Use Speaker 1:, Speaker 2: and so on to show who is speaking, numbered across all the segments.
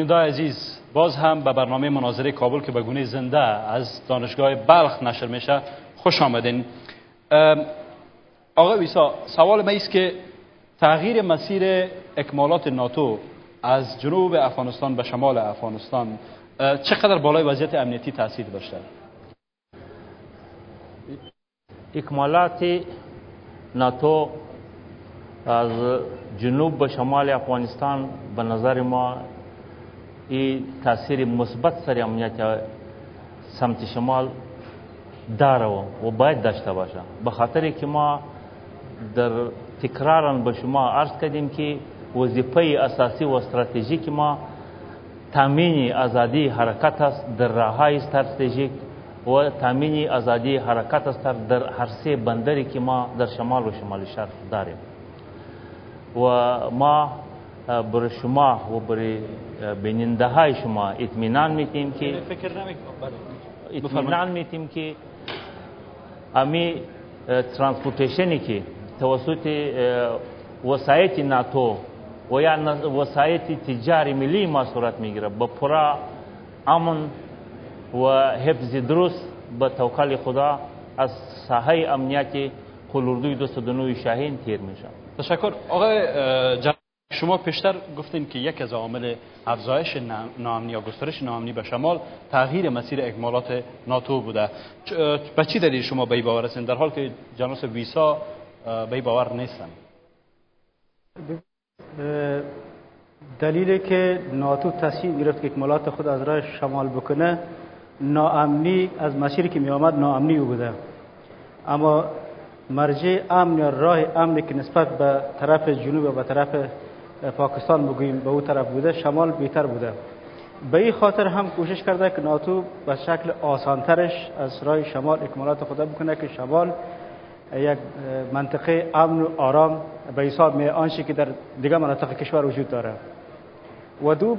Speaker 1: بیننده عزیز باز هم به برنامه مناظره کابل که به گونه زنده از دانشگاه بلخ نشر میشه خوش آمدین. آقای ویسا سوال ما است که تغییر مسیر اکمالات ناتو از جنوب افغانستان به شمال افغانستان چقدر بالای وضعیت امنیتی تاثیر داشته؟
Speaker 2: اکمالات ناتو از جنوب به شمال افغانستان به نظر ما این تاثیر مثبت سر امنیت سمت شمال داره و باید داشته باشه. به خاطر که ما در تکرارا به شما عرض کردیم که وظیفه اساسی و استراتژیک ما تامین آزادی حرکت است در راههای استراتژیک و تامین آزادی حرکت است در هر سه بندری که ما در شمال و شمال شرق داریم. و ما بر شما و بر بیننده های شما اطمینان میتیم که
Speaker 1: فکر
Speaker 2: اطمینان میتیم که امی transportation ی که توسط وسایط ناتو و یا وسایط تجاری ملی ما صورت میگیره. با پورا امن و حفظ درست به توکل خدا از ساحه امنیتی قلوردوی 209 شاهین تیر میشه
Speaker 1: تشکر. آقای شما پیشتر گفتین که یک از عوامل افزایش ناامنی یا گسترش ناامنی به شمال تغییر مسیر اکمالات ناتو بوده. به چی دلیل شما به باور هستین؟ در حال که جناس ویسا به باور نیستن.
Speaker 3: دلیلی که ناتو تصمیم گرفت که اکمالات خود از راه شمال بکنه ناامنی از مسیری که می آمد ناامنی بوده. اما مرجع امن یا راه امنی که نسبت به طرف جنوب و به طرف پاکستان بگوییم به او طرف بوده شمال بهتر بوده. به این خاطر هم کوشش کرده که ناتو به شکل آسانترش از راه شمال اکمالات خود بکنه که شمال یک منطقه امن و آرام به حساب می آنچه که در دیگه مناطق کشور وجود داره. و دو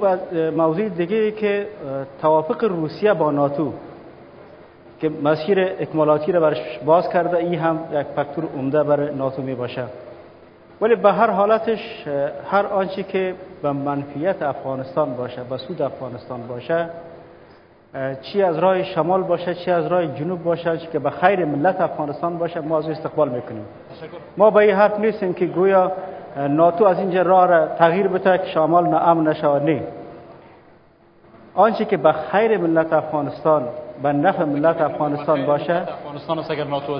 Speaker 3: موضوع دیگه که توافق روسیه با ناتو که مسیر اکمالاتی را برش باز کرده این هم یک فاکتور عمده بر ناتو می باشه ولی به هر حالتش هر آنچه که به منفیت افغانستان باشه به سود افغانستان باشه چی از راه شمال باشه چی از راه جنوب باشه که به خیر ملت افغانستان باشه ما از استقبال می‌کنیم. ما به این حرف نیستیم که گویا ناتو از اینجا راه را تغییر بده که شمال ناامن نشود نه. آنچه که به خیر ملت افغانستان به نفع ملت افغانستان باشه
Speaker 1: افغانستان اگر ناتو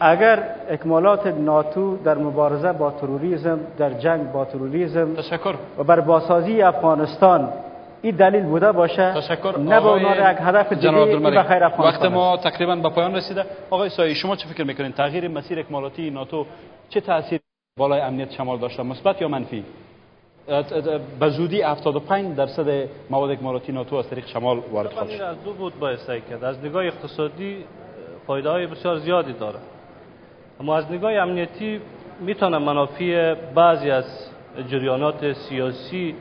Speaker 3: اگر اکمالات ناتو در مبارزه با تروریسم در جنگ با تروریسم
Speaker 1: تشکر.
Speaker 3: و بر بازسازی افغانستان این دلیل بوده باشه
Speaker 1: تشکر.
Speaker 3: نه به یک هدف دیگه به خیر افغانستان
Speaker 1: وقت ما تقریبا به پایان رسیده. آقای سایی شما چه فکر می‌کنید تغییر مسیر اکمالاتی ناتو چه تاثیر بالای امنیت شمال داشته؟ مثبت یا منفی؟ به زودی 75 درصد مواد اکمالاتی ناتو از طریق شمال وارد خواهد شد.
Speaker 4: از دو بود بایسته کرد. از نگاه اقتصادی فایده های بسیار زیادی داره. اما از نگاه امنیتی می‌تونه منافع بعضی از جریانات سیاسی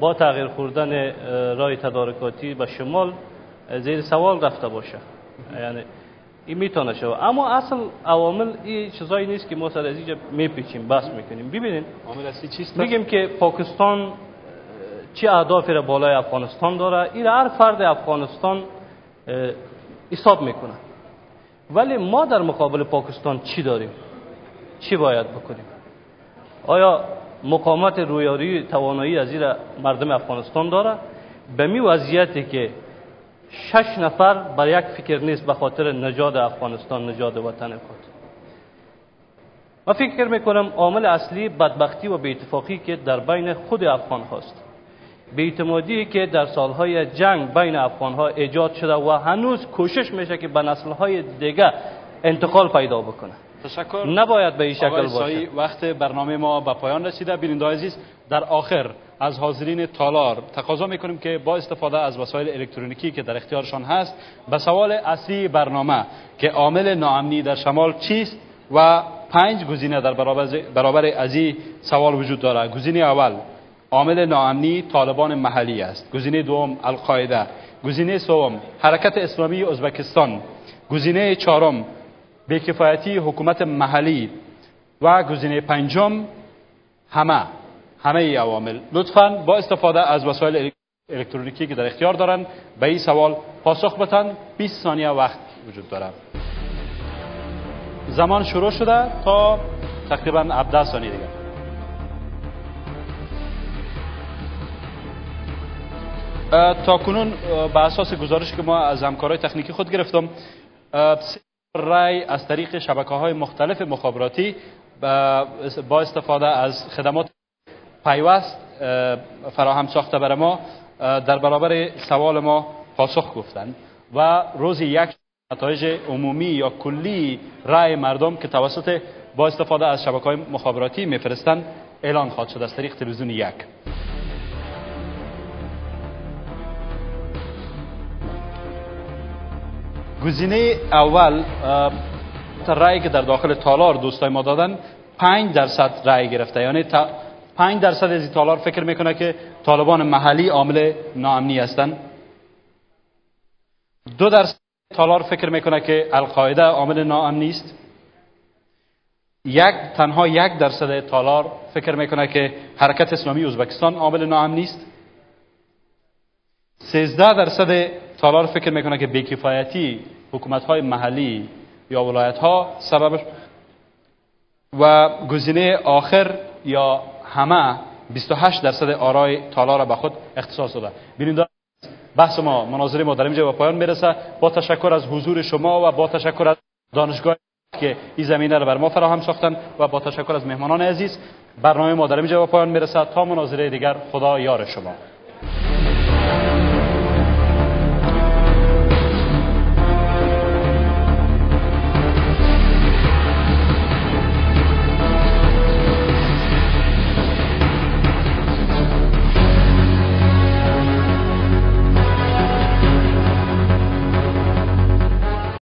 Speaker 4: با تغییر خوردن رای تدارکاتی به شمال زیر سوال رفته باشه. یعنی این می‌تونه شو اما اصل عوامل این چیزایی نیست که ما سر از اینجا میپیچیم بس می‌کنیم. ببینید
Speaker 1: عامل اصلی چیست؟
Speaker 4: میگیم که پاکستان چه اهدافی را بالای افغانستان داره؟ این هر فرد افغانستان حساب می‌کنه. ولی ما در مقابل پاکستان چی داریم؟ چی باید بکنیم؟ آیا مقامات رویاری توانایی از این مردم افغانستان داره؟ به می وضعیتی که شش نفر بر یک فکر نیست به خاطر نجات افغانستان نجات وطن خود. و فکر می‌کنم عامل اصلی بدبختی و بیتفاقی که در بین خود افغان هاست. بیعتمادی که در سالهای جنگ بین افغان ها ایجاد شده و هنوز کوشش میشه که به نسل های دیگه انتقال پیدا بکنه.
Speaker 1: تشکر.
Speaker 4: نباید به این شکل باشه.
Speaker 1: وقت برنامه ما به پایان رسیده. بیننده عزیز در آخر از حاضرین تالار تقاضا می‌کنیم که با استفاده از وسایل الکترونیکی که در اختیارشان هست به سوال اصلی برنامه که عامل ناامنی در شمال چیست و پنج گزینه در برابر از این سوال وجود دارد. گزینه اول عامل ناامنی طالبان محلی است. گزینه دوم القاعده. گزینه سوم حرکت اسلامی ازبکستان. گزینه چهارم بیکفایتی حکومت محلی. و گزینه پنجم همه. همه عوامل. لطفا با استفاده از وسایل الکترونیکی که در اختیار دارن به این سوال پاسخ بتن 20 ثانیه وقت وجود داره زمان شروع شده تا تقریبا 17 ثانیه دیگه تا کنون به اساس گزارش که ما از همکارای تکنیکی خود گرفتم رای از طریق شبکه های مختلف مخابراتی با استفاده از خدمات پیوست فراهم ساخته بر ما در برابر سوال ما پاسخ گفتند و روز یک نتایج عمومی یا کلی رای مردم که توسط با استفاده از شبکه های مخابراتی میفرستند اعلان خواهد شد. از طریق تلویزیون یک. گزینه اول رأی که در داخل تالار دوستای ما دادن 5 درصد رأی گرفته. یعنی 5 درصد از تالار فکر می‌کنه که طالبان محلی عامل ناامنی هستند دو درصد تالار فکر می‌کنه که القاعده عامل ناامنی است. یک تنها یک درصد تالار فکر می‌کنه که حرکت اسلامی ازبکستان عامل ناامنی است. 13 درصد تالار فکر می‌کنه که بیکفایتی حکومت های محلی یا ولایت ها سبب و گزینه آخر یا همه 28 درصد آرای تالار را به خود اختصاص داده. بینید بحث ما مناظره ما در اینجا به پایان می‌رسه. با تشکر از حضور شما و با تشکر از دانشگاه که این زمینه را بر ما فراهم ساختن و با تشکر از مهمانان عزیز برنامه ما در اینجا به پایان می‌رسه. تا مناظره دیگر خدا یار شما.